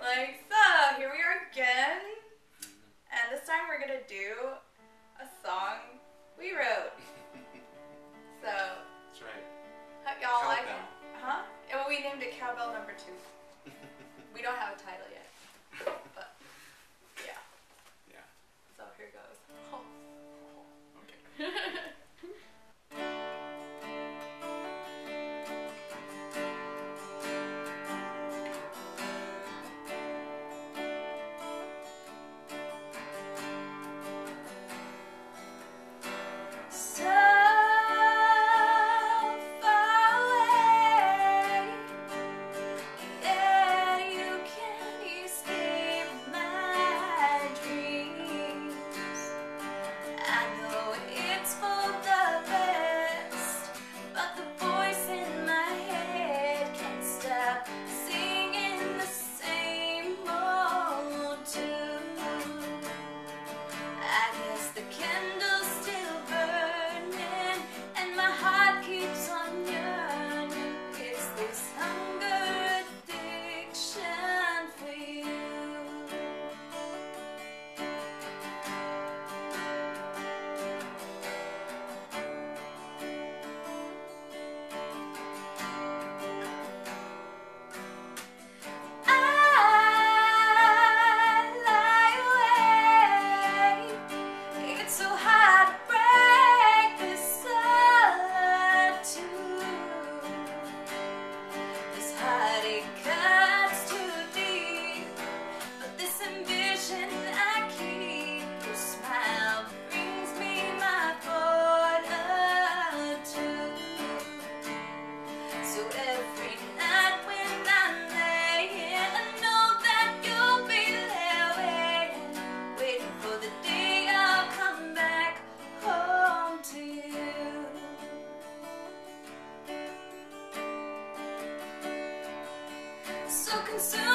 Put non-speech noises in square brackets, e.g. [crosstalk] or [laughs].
Like, so here we are again. And this time we're gonna do a song we wrote. [laughs] so. That's right. Y'all like it. Huh? Well, we named it Cowbell Number Two. we don't have a title yet. so concerned.